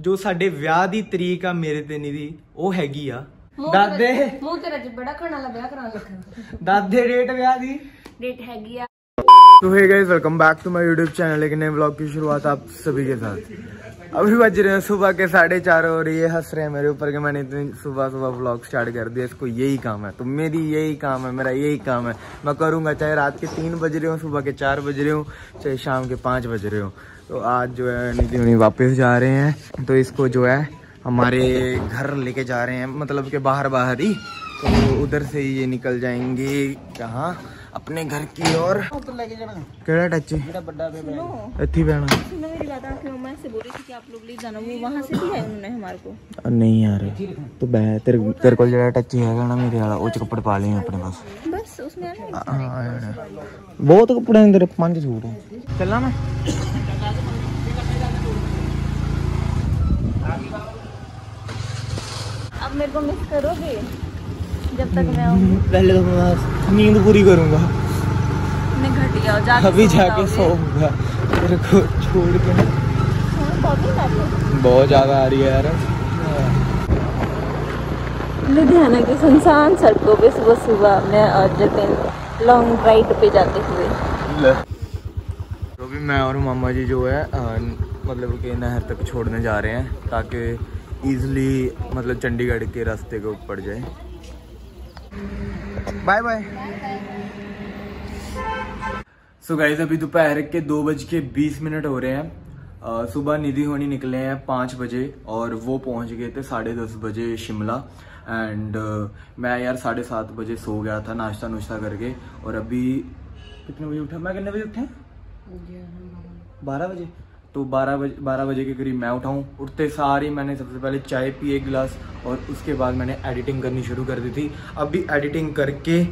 ਜੋ ਸਾਡੇ ਵਿਆਹ ਦੀ ਤਰੀਕ ਆ ਮੇਰੇ ਤੇ ਨਿਧੀ ਉਹ ਹੈਗੀ ਆ ਦਾਦੇ ਮੂੰਹ ਤੇਰਾ ਚ ਬੜਾ ਖਾਣਾ ਲਾ ਵਿਆਹ ਕਰਾਉਣ ਲੱਗਾ ਦਾਦੇ ਡੇਟ ਵਿਆਹ ਦੀ ਡੇਟ ਹੈਗੀ ਆ तो है guys welcome back to my YouTube channel एक नए व्लॉग की शुरुआत आप सभी के साथ अभी बज रहे हैं सुबह के साढ़े चार और ये हंस रहे हैं मेरे ऊपर कि मैंने इतनी सुबह सुबह व्लॉग स्टार्ट कर दिया इसको यही काम है तो मेरी यही काम है मेरा यही काम है मैं करूंगा चाहे रात के तीन बज रहे हो सुबह के चार बज रहे हो चाहे शाम के पाँच बज रहे हो तो आज जो है निधि उन्हीं वापस जा रहे हैं। तो इसको जो है हमारे घर लेके जा रहे हैं मतलब के बाहर बाहर ही। तो उधर से ही ये निकल जाएँगे कहाँ अपने घर की और ओर। केड़ा टच इतनी भैन नहीं यार तो तेरे तेरे को जेड़ा टच है ना मेरे वाला उच कपड़े पा लिए अपने पास। बस उसमें बहुत कपड़े हैं तेरे पाँच सूट चलना मैं। अब मेरे को मिस करोगे? जब तक मैं पहले तो मैं नींद पूरी करूँगा। मैं घट जाके अभी जाके सोऊँगा। तेरे को छोड़ के हाँ, बहुत ज़्यादा आ रही है यार। लुधियाना की सुनसान सड़कों पे सुबह सुबह मैं और जतिन लॉन्ग ड्राइव पे जाते हुए। मैं और मामा जी जो है अ, मतलब कि नहर तक छोड़ने जा रहे हैं ताकि इजली मतलब चंडीगढ़ के रास्ते को पड़ जाए। बाय बाय सो गाइस अभी दोपहर के दो बज के बीस मिनट हो रहे हैं। सुबह निधि होनी निकले हैं पाँच बजे और वो पहुँच गए थे साढ़े दस बजे शिमला। एंड मैं यार साढ़े सात बजे सो गया था नाश्ता नुश्ता करके और अभी कितने बजे उठा? मैं कितने बजे उठा? बारह बजे? तो बारह बजे बारह बजे के करीब मैं उठाऊं। उठते सारी मैंने सबसे पहले चाय पी एक गिलास और उसके बाद मैंने एडिटिंग करनी शुरू कर दी थी। अभी एडिटिंग करके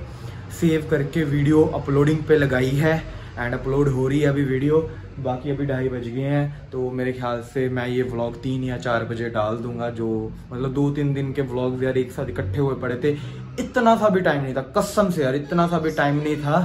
सेव करके वीडियो अपलोडिंग पे लगाई है एंड अपलोड हो रही है अभी वीडियो बाकी अभी ढाई बज गए हैं तो मेरे ख्याल से मैं ये व्लॉग तीन या चार बजे डाल दूँगा, जो मतलब दो तीन दिन के व्लॉग यार एक साथ इकट्ठे हुए पड़े थे। इतना सा भी टाइम नहीं था, कसम से यार, इतना सा भी टाइम नहीं था।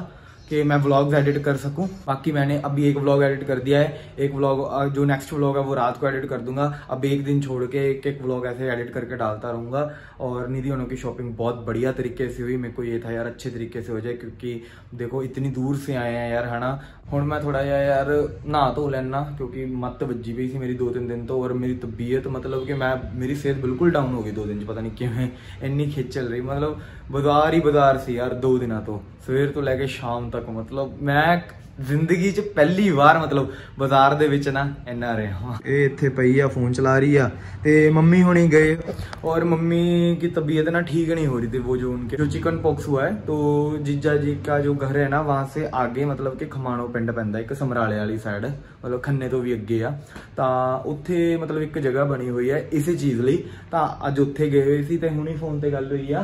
कि मैं व्लॉग्स एडिट कर सकूँ। बाकी मैंने अभी एक व्लॉग एडिट कर दिया है। एक व्लॉग जो नेक्स्ट व्लॉग है, वो रात को एडिट कर दूँगा। अब एक दिन छोड़ के एक एक व्लॉग ऐसे एडिट करके डालता रहूँगा। और निधि होनों की शॉपिंग बहुत बढ़िया तरीके से हुई। मेरे को ये था यार, अच्छे तरीके से हो जाए, क्योंकि देखो, इतनी दूर से आए हैं यार, है ना? हूँ मैं थोड़ा या यार नहा तो लेना, क्योंकि मत बजी पी थी मेरी दो तीन दिन तो। और मेरी तबीयत मतलब कि मैं, मेरी सेहत बिल्कुल डाउन हो गई दो दिन पता नहीं क्यों इन्नी खिच चल रही मतलब बाज़ार ही बाज़ार से यार, दो दिन तो। ਸਵੇਰ ਤੋਂ ਲੈ ਕੇ ਸ਼ਾਮ ਤੱਕ ਮਤਲਬ ਮੈਂ ਜ਼ਿੰਦਗੀ 'ਚ ਪਹਿਲੀ ਵਾਰ ਮਤਲਬ ਬਾਜ਼ਾਰ ਦੇ ਵਿੱਚ ਨਾ ਇੰਨਾ ਰਿਹਾ ਹਾਂ ਇਹ ਇੱਥੇ ਪਈ ਆ ਫੋਨ ਚਲਾ ਰਹੀ ਆ ਤੇ ਮੰਮੀ ਹੁਣੀ ਗਏ और मम्मी की तबीयत ना ठीक नहीं हो रही थी वो जो उनके जो चिकन पॉक्स हुआ है तो जीजा जी का जो घर है ना वहां से आगे मतलब ਕਿ ਖਮਾਣੋ ਪਿੰਡ ਪੈਂਦਾ ਇੱਕ ਸਮਰਾਲੇ ਵਾਲੀ ਸਾਈਡ ਮਤਲਬ ਖੰਨੇ ਤੋਂ ਵੀ ਅੱਗੇ ਆ ਤਾਂ ਉੱਥੇ ਮਤਲਬ ਇੱਕ ਜਗ੍ਹਾ ਬਣੀ ਹੋਈ ਹੈ ਇਸੇ ਚੀਜ਼ ਲਈ ਤਾਂ ਅੱਜ ਉੱਥੇ ਗਏ ਹੋਏ ਸੀ ਤੇ ਹੁਣੀ ਫੋਨ ਤੇ ਗੱਲ ਹੋਈ ਆ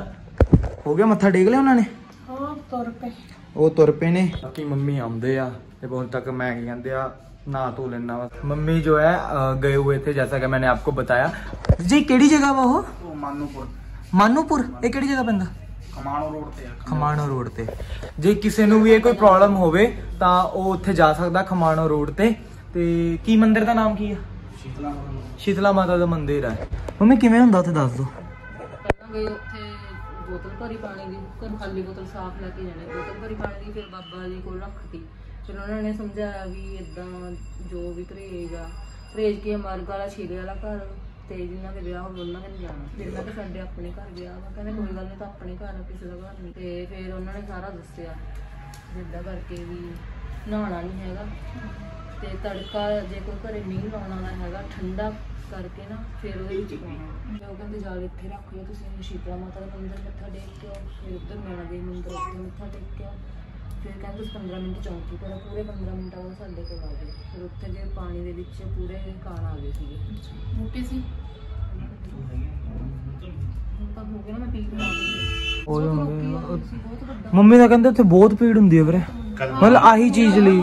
ਹੋ ਗਿਆ ਮੱਥਾ ਟੇਕ ਲਿਆ ਉਹਨਾਂ ਨੇ हाँ सौ रुपये ਉਹ ਤੁਰ ਪਏ ਨੇ ਬਾਕੀ ਮੰਮੀ ਆਉਂਦੇ ਆ ਤੇ ਹੁਣ ਤੱਕ ਮੈਂ ਕੀ ਕਹਿੰਦੇ ਆ ਨਹਾ ਧੋ ਲੈਣਾ ਵਾ ਮੰਮੀ ਜੋ ਹੈ ਅ, ਗਏ हुए थे जैसा कि मैंने आपको बताया ਜੀ ਕਿਹੜੀ ਜਗ੍ਹਾ ਵਾ ਉਹ ਮਾਨੂਪੁਰ ਮਾਨੂਪੁਰ ਇਹ ਕਿਹੜੀ ਜਗ੍ਹਾ ਪੈਂਦਾ ਖਮਾਣੋ ਰੋਡ ਤੇ ਆ ਖਮਾਣੋ ਰੋਡ ਤੇ ਜੇ ਕਿਸੇ ਨੂੰ ਵੀ ਇਹ ਕੋਈ ਪ੍ਰੋਬਲਮ ਹੋਵੇ ਤਾਂ ਉਹ ਉੱਥੇ ਜਾ ਸਕਦਾ ਖਮਾਣੋ ਰੋਡ ਤੇ ਤੇ ਕੀ ਮੰਦਿਰ ਦਾ ਨਾਮ ਕੀ ਆ ਸ਼ੀਤਲਾ ਸ਼ੀਤਲਾ ਮਾਤਾ ਦਾ ਮੰਦਿਰ ਹੈ ਮੰਮੀ ਕਿਵੇਂ ਹੁੰਦਾ ਉੱਥੇ ਦੱਸ ਦਿਓ ਪਹਿਲਾਂ ਗਏ ਉੱਥੇ ਬੋਤਲ ਭਰੀ ਪਾਣੀ ਦੀ ਘਰ ਖਾਲੀ ਬੋਤਲ ਸਾਫ਼ ਲੈ ਕੇ ਜਾਣੀ ਬੋਤਲ ਭਰੀ ਪਾਣੀ ਦੀ ਫਿਰ ਬਾਬਾ ਜੀ ਕੋਲ ਰੱਖਤੀ। ਫਿਰ ਉਹਨਾਂ ਨੇ ਸਮਝਾਇਆ ਵੀ ਇਦਾਂ ਜੋ ਵੀ ਪਰਹੇਜ ਆ ਪਰਹੇਜ ਕੇ ਮਰਗ ਵਾਲਾ ਛੇਲੇ ਵਾਲਾ ਘਰ। ਤੇ ਜਿਨ੍ਹਾਂ ਦੇ ਵਿਆਹ ਹੋਵੇ ਉਹਨਾਂ ਨੇ ਜਾਣਾ। ਫਿਰ ਮੈਂ ਸਾਡੇ ਆਪਣੇ ਘਰ ਵਿਆਹ ਵਾ। ਕਹਿੰਦੇ ਕੋਈ ਗੱਲ ਨਹੀਂ ਤਾਂ ਆਪਣੇ ਘਰ ਆ, ਕਿਸੇ ਦਾ ਘਰ ਨਹੀਂ ਤੇ ਫਿਰ ਉਹਨਾਂ ਨੇ ਸਾਰਾ ਦੱਸਿਆ। ਜਿੱਦਾਂ ਕਰਕੇ ਵੀ ਨਹਾਉਣਾ ਨਹੀਂ ਹੈਗਾ। ਤੇ ਤੜਕਾ ਜੇ ਕੋਈ ਘਰੇ ਨਹੀਂ ਲਾਉਣ ਵਾਲਾ ਹੈਗਾ ਠੰਡਾ ਕਰਕੇ ਨਾ ਫਿਰ ਉਹਦੇ ਵਿੱਚ ਪਾਉਣਾ। ਉਹ ਕਹਿੰਦੇ ਜਾਲ ਇੱਥੇ ਰੱਖ ਲਿਓ ਤੁਸੀਂ ਸ਼ੀਤਲਾ ਮਾਤਾ ਦਾ ਮੰਦਿਰ ਮੱਥਾ ਟੇਕ ਕੇ ਆਓ, ਫਿਰ ਉੱਧਰ ਨੈਣਾ ਦੇਵੀ ਮੰਦਿਰ ਉੱਥੇ ਮੱਥਾ ਟੇਕ ਕੇ ਆਓ। ਫਿਰ ਕਹਿੰਦੇ ਤੁਸੀਂ 15 ਮਿੰਟ ਚੌਂਕੀ ਕਰੋ ਪੂਰੇ 15 ਮਿੰਟਾਂ ਬਾਅਦ ਸਾਡੇ ਕੋਲ ਆ ਗਏ। ਫਿਰ ਉੱਥੇ ਜੇ ਪਾਣੀ ਦੇ ਵਿੱਚ ਪੂਰੇ ਕਾਣ ਆ ਗਏ ਸੀਗੇ। ਮੋਟੇ ਸੀ? ਤਾਂ ਹੋ ਗਿਆ ਨਾ ਮੈਂ ਉਹ ਮੰਮੀ ਦਾ ਕਹਿੰਦੇ ਉੱਥੇ ਬਹੁਤ ਭੀੜ ਹੁੰਦੀ ਹੈ ਵੀਰੇ। ਮਤਲਬ ਆਹੀ ਚੀਜ਼ ਲਈ।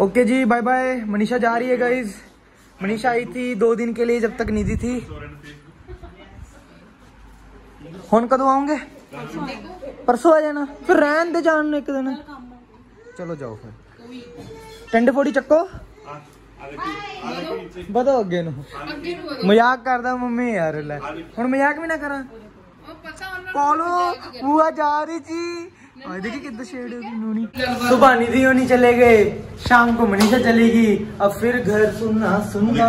ओके जी बाय बाय मनीषा जा रही है गाइज़ मनीषा आई थी दो दिन के लिए जब तक निधि थी। फ़ोन कदों आओगे? परसों आ जाना। फिर रहन दे जान एक दिन। चलो जाओ फिर। टेंड फोड़ी चको बता अगे मज़ाक कर दम्मी यार ले। मज़ाक भी ना करा। ਨਾ ਕਰਾਂ ਕੋਲੋ ਬੂਆ ਜਾ ਰਹੀ ਸੀ और देखिए कितना शेड है उसकी नूनी सुबह निधि होनी चले गए शाम को मनीषा चलेगी अब फिर घर सुनना सुनना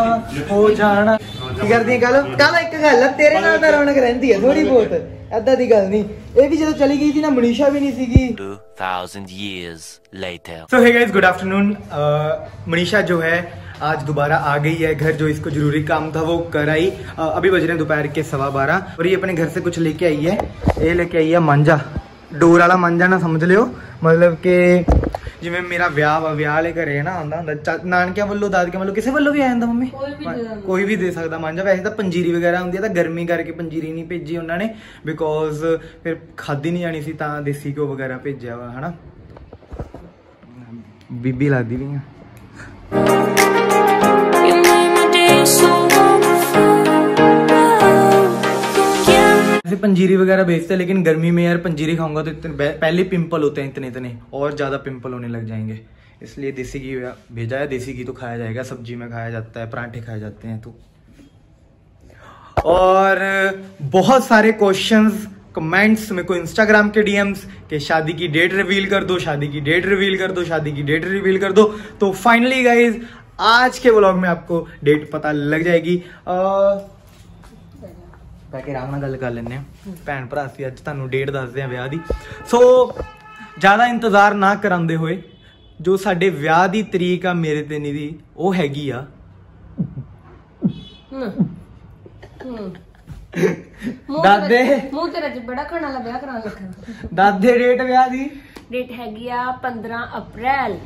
हो जाना ਕੀ ਕਰਦੀ ਕੱਲ ਕੱਲ ਇੱਕ ਗੱਲ ਆ, ਤੇਰੇ ਨਾਲ ਤਾਂ ਰੌਣਕ ਰਹਿੰਦੀ ਹੈ ਥੋੜੀ ਬਹੁਤ ਐਦਾਂ ਦੀ ਗੱਲ ਨਹੀਂ ਇਹ ਵੀ ਜਦੋਂ ਚਲੀ ਗਈ ਸੀ ਨਾ ਮਨੀਸ਼ਾ ਵੀ ਨਹੀਂ ਸੀਗੀ 2000 years later. सो है गाइस गुड आफ्टरनून मनीषा जो है आज दोबारा आ गई है घर जो इसको जरूरी काम था वो कर आई uh, अभी बज रहे हैं दोपहर के सवा बारह और ये अपने घर से कुछ लेके आई है ये लेके आई है मांझा ਡੋਰ ਵਾਲਾ ਮਾਂਝਾ ਨਾ ਸਮਝ ਲਿਓ ਮਤਲਬ ਕਿ ਜਿਵੇਂ ਮੇਰਾ ਵਿਆਹ ਵਾ ਵਿਆਹ ਵਾਲੇ ਘਰੇ ਨਾ ਆਉਂਦਾ ਹੁੰਦਾ ਚਾ- ਨਾਨਕਿਆਂ ਵੱਲੋਂ ਦਾਦਕਿਆਂ ਵੱਲੋਂ ਕਿਸੇ ਵੱਲੋਂ ਵੀ ਆ ਜਾਂਦਾ ਮੰਮੀ ਕੋਈ ਵੀ ਦੇ ਦਿੰਦਾ। ਕੋਈ ਵੀ ਦੇ ਸਕਦਾ ਮਾਂਝਾ ਵੈਸੇ ਤਾਂ ਪੰਜੀਰੀ ਵਗੈਰਾ ਹੁੰਦੀ ਹੈ ਤਾਂ ਗਰਮੀ ਕਰਕੇ ਪੰਜੀਰੀ ਨਹੀਂ ਭੇਜੀ ਉਹਨਾਂ ਨੇ ਬਿਕੋਜ਼ ਫਿਰ ਖਾਦੀ ਨਹੀਂ ਜਾਣੀ ਸੀ ਤਾਂ ਦੇਸੀ ਘਿਓ ਵਗੈਰਾ ਭੇਜਿਆ ਵਾ ਹਨਾ ਬੀਬੀ ਲੱਗਦੀ ਨਹੀਂ ਆ ऐसे पंजीरी वगैरह बेचते हैं, लेकिन गर्मी में यार पंजीरी खाऊँगा तो इतने पहले पिंपल होते हैं इतने इतने। और ज़्यादा पिंपल होने लग जाएँगे। इसलिए देसी घी भेजा है, देसी घी तो खाया जाएगा, सब्ज़ी में खाया जाता है, पराठे खाए जाते हैं तो। और बहुत सारे क्वेश्चंस कमेंट्स मेरे को इंस्टाग्राम के डीएम्स के शादी की डेट रिवील कर दो, शादी की डेट रिवील कर दो, शादी की डेट रिवील कर दो। तो फाइनली गाइज़ आज के व्लॉग में आपको डेट पता लग जाएगी ਅਹ ਬਹਿ ਕੇ ਆਰਾਮ ਨਾਲ ਗੱਲ ਕਰ ਲੈਂਦੇ ਆ ਭੈਣ ਭਰਾ ਸੀ ਅੱਜ ਤੁਹਾਨੂੰ ਡੇਟ ਦੱਸਦੇ ਆ ਵਿਆਹ ਦੀ ਸੋ ਜ਼ਿਆਦਾ ਇੰਤਜ਼ਾਰ ਨਾ ਕਰਾਉਂਦੇ ਹੋਏ ਜੋ ਸਾਡੇ ਵਿਆਹ ਦੀ ਤਰੀਕ ਆ ਮੇਰੇ ਤੇ ਨਹੀਂ ਦੀ ਉਹ ਹੈਗੀ ਆ ਦਾਦੇ ਮੂੰਹ ਤੇਰਾ ਚ ਬੜਾ ਖਾਣਾ ਲਾ ਵਿਆਹ ਕਰਾਉਣ ਲੱਗਾ ਦਾਦੇ ਡੇਟ ਵਿਆਹ ਦੀ ਡੇਟ ਹੈਗੀ ਆ 15 ਅਪ੍ਰੈਲ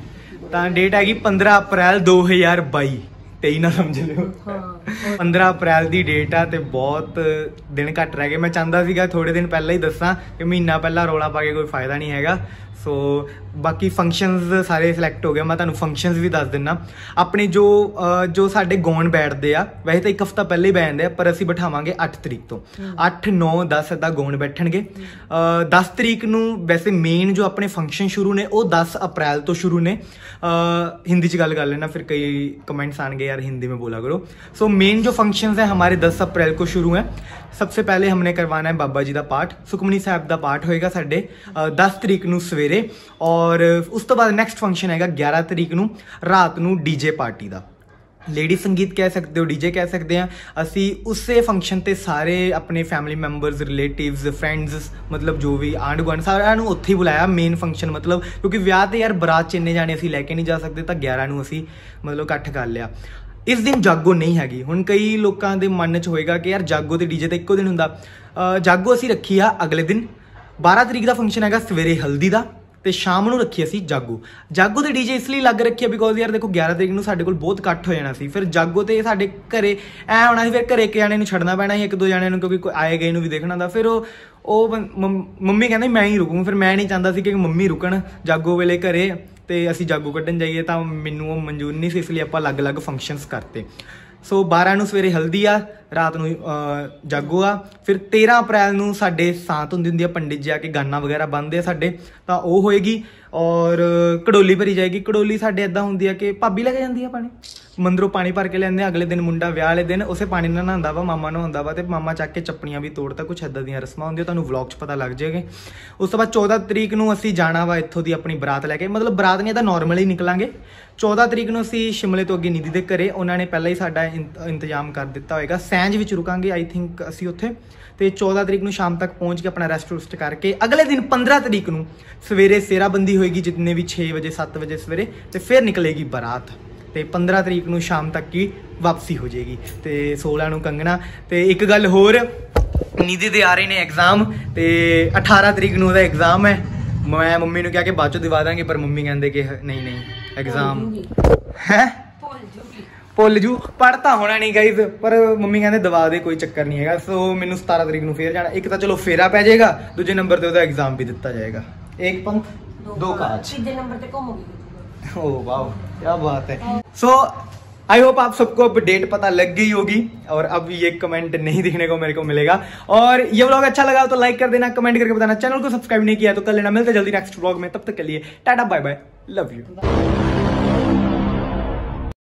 ਤਾਂ ਡੇਟ ਹੈਗੀ 15 ਅਪ੍ਰੈਲ 2022 23 ਨਾ ਸਮਝ ਲਿਓ। ਹਾਂ 15 ਅਪ੍ਰੈਲ ਦੀ ਡੇਟ ਆ ਤੇ ਬਹੁਤ ਦਿਨ ਘੱਟ ਰਹਿ ਗਏ। ਮੈਂ ਚਾਹੁੰਦਾ ਸੀਗਾ ਥੋੜੇ ਦਿਨ ਪਹਿਲਾਂ ਹੀ ਦੱਸਾਂ ਕਿ ਮਹੀਨਾ ਪਹਿਲਾਂ ਰੋਲਾ ਪਾ ਕੇ ਕੋਈ ਫਾਇਦਾ ਨਹੀਂ ਹੈਗਾ। ਸੋ ਬਾਕੀ ਫੰਕਸ਼ਨਸ ਸਾਰੇ ਸਿਲੈਕਟ ਹੋ ਗਏ ਮੈਂ ਤੁਹਾਨੂੰ ਫੰਕਸ਼ਨਸ ਵੀ ਦੱਸ ਦਿੰਨਾ ਆਪਣੇ ਜੋ ਅਹ, ਜੋ ਸਾਡੇ ਗੌਣ ਬੈਠਦੇ ਆ ਵੈਸੇ ਤਾਂ ਇੱਕ ਹਫਤਾ ਪਹਿਲਾਂ ਹੀ ਬੈਠਦੇ ਆ ਪਰ ਅਸੀਂ ਬਿਠਾਵਾਂਗੇ 8 ਤਰੀਕ ਤੋਂ 8 9 10 ਦਾ ਗੌਣ ਬੈਠਣਗੇ ਅਹ, 10 ਤਰੀਕ ਨੂੰ ਵੈਸੇ ਮੇਨ ਜੋ ਆਪਣੇ ਫੰਕਸ਼ਨ ਸ਼ੁਰੂ ਨੇ ਉਹ 10 ਅਪ੍ਰੈਲ ਤੋਂ ਸ਼ੁਰੂ ਨੇ ਅਹ, हिंदी ਚ ਗੱਲ ਕਰ लेना फिर कई कमेंट्स आएंगे यार हिंदी में बोला करो सो मेन जो फंक्शंस है हमारे 10 अप्रैल को शुरू है सबसे पहले हमने करवाना है बाबा जी ਦਾ ਪਾਠ ਸੁਖਮਨੀ ਸਾਹਿਬ ਦਾ ਪਾਠ ਹੋਏਗਾ ਸਾਡੇ ਅਹ, 10 ਤਰੀਕ ਨੂੰ ਸਵੇਰੇ ਔਰ ਉਸ ਤੋਂ ਬਾਅਦ ਨੈਕਸਟ ਫੰਕਸ਼ਨ ਹੈਗਾ 11 ਤਰੀਕ ਨੂੰ ਰਾਤ ਨੂੰ ਡੀਜੇ ਪਾਰਟੀ ਦਾ। ਲੇਡੀ ਸੰਗੀਤ ਕਹਿ ਸਕਦੇ ਹੋ ਡੀਜੇ ਕਹਿ ਸਕਦੇ ਆ ਅਸੀਂ ਉਸੇ ਫੰਕਸ਼ਨ ਤੇ ਸਾਰੇ ਆਪਣੇ ਫੈਮਿਲੀ ਮੈਂਬਰਸ ਰਿਲੇਟਿਵਸ ਫਰੈਂਡਸ ਮਤਲਬ ਜੋ ਵੀ ਆਂਢ ਗੁਆਂਢ ਸਾਰਿਆਂ ਨੂੰ ਉੱਥੇ ਹੀ ਬੁਲਾਇਆ ਮੇਨ ਫੰਕਸ਼ਨ ਮਤਲਬ, ਕਿਉਂਕਿ ਵਿਆਹ ਤੇ ਯਾਰ ਬਰਾਤ ਚ ਇੰਨੇ ਜਾਣੇ ਅਸੀਂ ਲੈ ਕੇ ਨਹੀਂ ਜਾ ਸਕਦੇ, ਤਾਂ 11 ਨੂੰ ਅਸੀਂ ਮਤਲਬ ਇਕੱਠ ਕਰ ਲਿਆ। ਇਸ ਦਿਨ ਜਾਗੋ ਨਹੀਂ ਹੈਗੀ। ਹੁਣ ਕਈ ਲੋਕਾਂ ਦੇ ਮਨ 'ਚ ਹੋਏਗਾ ਕਿ ਯਾਰ ਜਾਗੋ ਤੇ ਡੀਜੇ ਤਾਂ ਇੱਕੋ ਦਿਨ ਹੁੰਦਾ। ਜਾਗੋ ਅਸੀਂ ਰੱਖੀ ਆ ਅਗਲੇ ਦਿਨ। 12 ਤਰੀਕ ਦਾ ਫੰਕਸ਼ਨ ਹੈਗਾ ਸਵੇਰੇ ਹਲਦੀ ਦਾ। ਤੇ ਸ਼ਾਮ ਨੂੰ ਰੱਖੀ ਅਸੀਂ ਜਾਗੋ। ਜਾਗੋ ਤੇ ਡੀਜੇ ਇਸ ਲਈ ਲੱਗ ਰੱਖਿਆ ਬਿਕੋਜ਼ ਯਾਰ ਦੇਖੋ 11 ਤਰੀਕ ਨੂੰ ਸਾਡੇ ਕੋਲ ਬਹੁਤ ਇਕੱਠ ਹੋ ਜਾਣਾ ਸੀ। ਫਿਰ ਜਾਗੋ ਤੇ ਸਾਡੇ ਘਰੇ ਐ ਹੋਣਾ ਸੀ, ਫਿਰ ਘਰੇ ਇੱਕ ਜਾਣੇ ਨੂੰ ਛੱਡਣਾ ਪੈਣਾ ਸੀ, ਇੱਕ ਦੋ ਜਾਣਿਆਂ ਨੂੰ ਕਿਉਂਕਿ ਕੋਈ ਆਏ ਗਏ ਨੂੰ ਵੀ ਦੇਖਣਾ ਦਾ ਫਿਰ ਉਹ ਉਹ ਮੰਮੀ ਕਹਿੰਦੇ ਮੈਂ ਹੀ ਰੁਕੂੰ। ਫਿਰ ਮੈਂ ਨਹੀਂ ਚਾਹੁੰਦਾ ਸੀ ਕਿ ਮੰਮੀ ਰੁਕਣ ਜਾਗੋ ਵੇਲੇ ਘਰੇ ਤੇ ਅਸੀਂ ਜਾਗੋ ਕੱਢਣ ਜਾਈਏ ਤਾਂ ਮੈਨੂੰ ਉਹ ਮਨਜ਼ੂਰ ਨਹੀਂ ਸੀ, ਇਸ ਲਈ ਆਪਾਂ ਅਲੱਗ-ਅਲੱਗ ਫੰਕਸ਼ਨਸ ਕਰਤੇ। ਸੋ 12 ਨੂੰ ਸਵੇਰੇ ਹਲਦੀ ਆ, ਰਾਤ ਨੂੰ ਜਾਗੋ ਆ। ਫਿਰ 13 ਅਪ੍ਰੈਲ ਨੂੰ ਸਾਡੇ ਸਾਂਤ ਹੁੰਦੀ ਹੁੰਦੀ ਆ, ਪੰਡਿਤ ਜੀ ਆ ਕੇ ਗਾਨਾ ਵਗੈਰਾ ਬੰਨਦੇ ਆ ਸਾਡੇ, ਤਾਂ ਉਹ ਹੋਏਗੀ। ਔਰ ਕੜੋਲੀ ਭਰੀ ਜਾਏਗੀ। ਕੜੋਲੀ ਸਾਡੇ ਇਦਾਂ ਹੁੰਦੀ ਆ ਕਿ ਭਾਬੀ ਲੈ ਕੇ ਜਾਂਦੀ ਆ ਪਾਣੀ? ਮੰਦਰੋਂ ਪਾਣੀ ਭਰ ਕੇ ਲੈਂਦੇ ਆ, ਅਗਲੇ ਦਿਨ ਮੁੰਡਾ ਵਿਆਹ ਵਾਲੇ ਦਿਨ ਉਸੇ ਪਾਣੀ ਨਾਲ ਨਹਾਉਂਦਾ ਵਾ, ਮਾਮਾ ਨਹਾਉਂਦਾ ਵਾ ਤੇ ਮਾਮਾ ਚੱਕ ਕੇ ਚੱਪਣੀਆਂ ਵੀ ਤੋੜਦਾ ਕੁਛ ਏਦਾਂ ਦੀਆਂ ਰਸਮਾਂ ਹੁੰਦੀਆਂ, ਤੁਹਾਨੂੰ ਵਲੌਗ 'ਚ ਪਤਾ ਲੱਗ ਜਾਏਗੇ। ਉਸ ਤੋਂ ਬਾਅਦ 14 ਤਰੀਕ ਨੂੰ ਅਸੀਂ ਜਾਣਾ ਵਾ ਇੱਥੋਂ ਦੀ ਆਪਣੀ ਬਰਾਤ ਲੈ ਕੇ। ਮਤਲਬ ਬਰਾਤ ਨਹੀਂ ਤਾਂ ਹੀ ਨਿਕਲਾਂਗੇ। 14 ਤਰੀਕ ਨੂੰ ਅਸੀਂ ਸ਼ਿਮਲੇ ਤੋਂ ਅੱਗੇ ਨਿਧੀ ਦੇ ਘਰੇ, ਉਹਨਾਂ ਨੇ ਪਹਿਲਾਂ ਹੀ ਸਾਡਾ ਇੰਤ- ਇੰਤਜ਼ਾਮ ਕਰ ਦਿੱਤਾ ਹੋਏਗਾ। ਸੈਂਜ ਵਿੱਚ ਰੁਕਾਂਗੇ ਆਈ ਥਿੰਕ ਅਸੀਂ ਉੱਥੇ। ਤੇ 14 ਤਰੀਕ ਨੂੰ ਸ਼ਾਮ ਤੱਕ ਪਹੁੰਚ ਕੇ ਆਪਣਾ ਰੈਸਟ ਰੁਸਟ ਕਰਕੇ, ਅਗਲੇ ਦਿਨ 15 ਤਰੀਕ ਨੂੰ ਸਵੇਰੇ ਸੇਰਾਬੰਦੀ ਹੋਏਗੀ, ਜਿੰਨੇ ਵੀ 6 ਵਜੇ 7 ਵਜੇ ਸਵੇਰੇ, ਤੇ ਫਿਰ ਨਿਕਲੇਗੀ ਬਰਾਤ। ਤੇ 15 ਤਰੀਕ ਨੂੰ ਸ਼ਾਮ ਤੱਕ ਹੀ ਵਾਪਸੀ ਹੋ ਜਾਏਗੀ। ਤੇ 16 ਨੂੰ ਕੰਗਣਾ। ਤੇ ਇੱਕ ਗੱਲ ਹੋਰ, ਨਿਧੀ ਦੇ ਆ ਰਹੇ ਨੇ ਐਗਜ਼ਾਮ ਤੇ 18 ਤਰੀਕ ਨੂੰ ਉਹਦਾ ਐਗਜ਼ਾਮ ਹੈ। ਮੈਂ ਮੰਮੀ ਨੂੰ ਕਿਹਾ ਕਿ ਬਾਅਦ ਚੋਂ ਦਿਵਾ ਦਾਂਗੇ, ਪਰ ਮੰਮੀ ਕਹਿੰਦੇ ਕਿ ਨਹੀਂ ਨਹੀਂ। ਐਗਜ਼ਾਮ ਹੈ ਭੁੱਲ ਜੂ ਪੜਤਾ ਹੋਣਾ ਨਹੀਂ ਗਾਈਜ਼ ਪਰ ਮੰਮੀ ਕਹਿੰਦੇ ਦਵਾ ਦੇ ਕੋਈ ਚੱਕਰ ਨਹੀਂ ਹੈਗਾ ਸੋ ਮੈਨੂੰ 17 ਤਰੀਕ ਨੂੰ ਫੇਰ ਜਾਣਾ ਇੱਕ ਤਾਂ ਚਲੋ ਫੇਰਾ ਪੈ ਜਾਏਗਾ ਦੂਜੇ ਨੰਬਰ ਤੇ ਉਹਦਾ ਐਗਜ਼ਾਮ ਵੀ ਦਿੱਤਾ ਜਾਏਗਾ ਇੱਕ ਪੰਖ ਦੋ ਕਾਜ ਤੀਜੇ ਨੰਬਰ ਤੇ ਘੁੰਮੋਗੀ ओह वाओ क्या बात है सो आई होप आप सबको अब डेट पता लग गई होगी और अब ये कमेंट नहीं दिखने को मेरे को मिलेगा और ये व्लॉग अच्छा लगा हो तो लाइक कर देना कमेंट करके बताना चैनल को सब्सक्राइब नहीं किया तो कर लेना मिलते हैं जल्दी नेक्स्ट व्लॉग में तब तक के लिए tata bye bye love you